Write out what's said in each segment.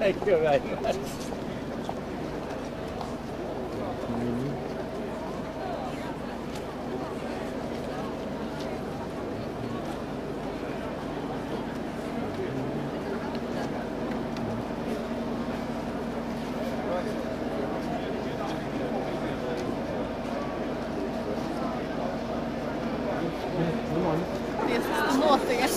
Thank you very much. Det är så nåtiga.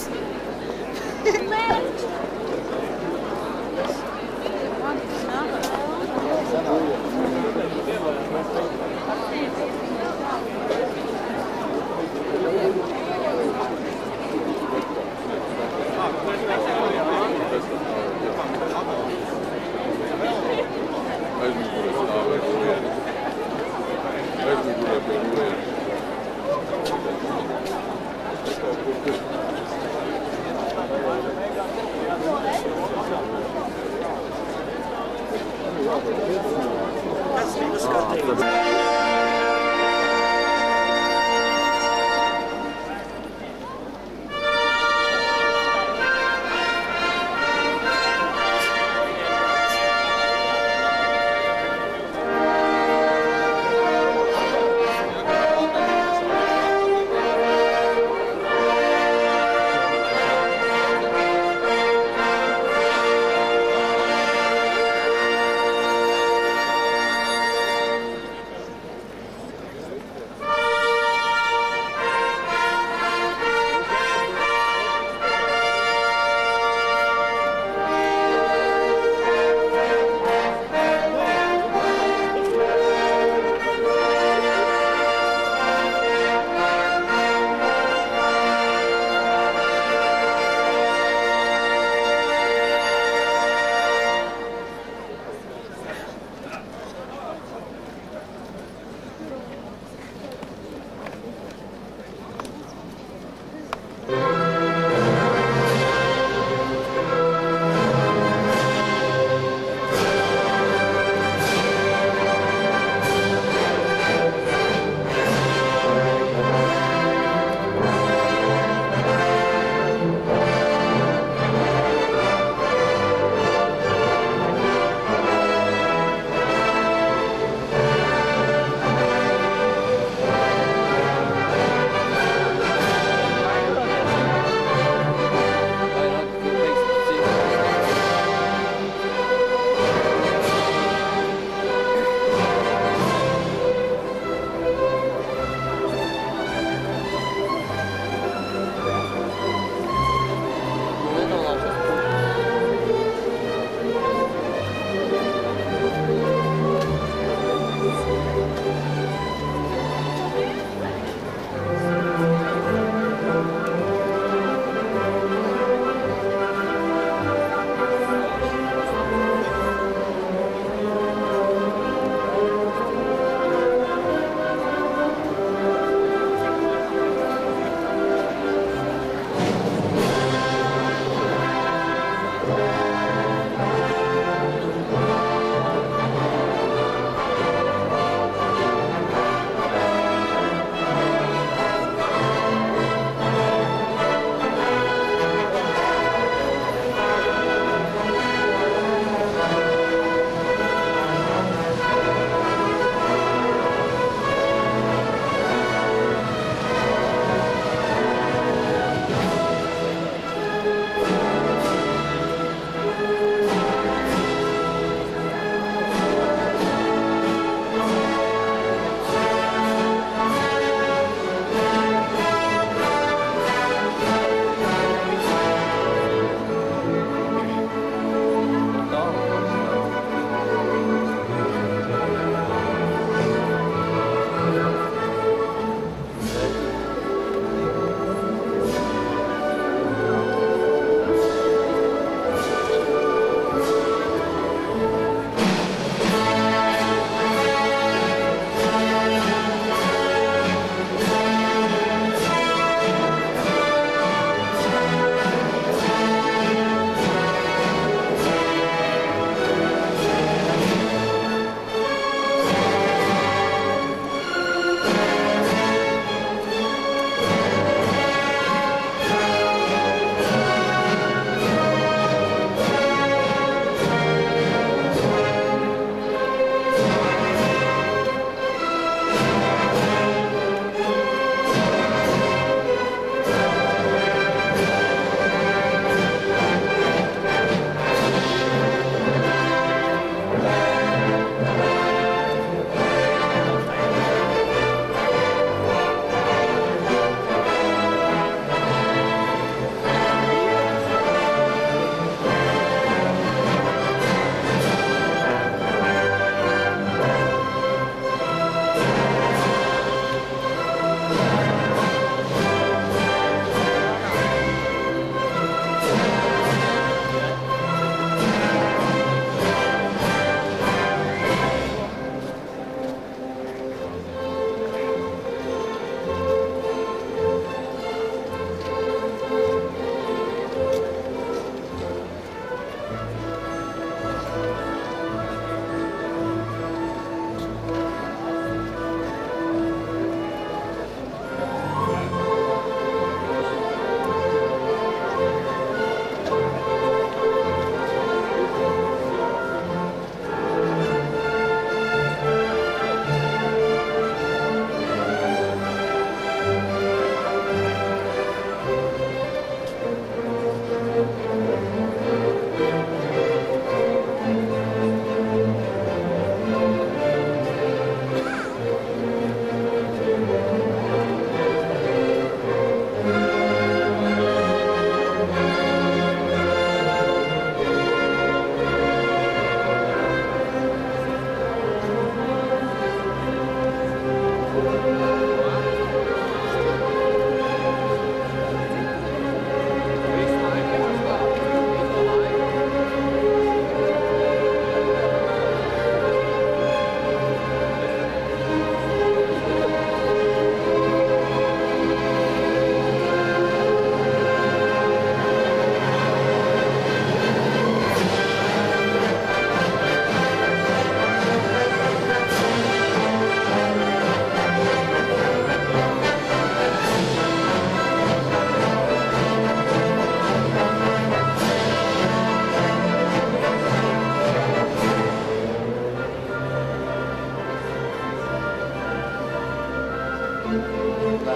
Tá,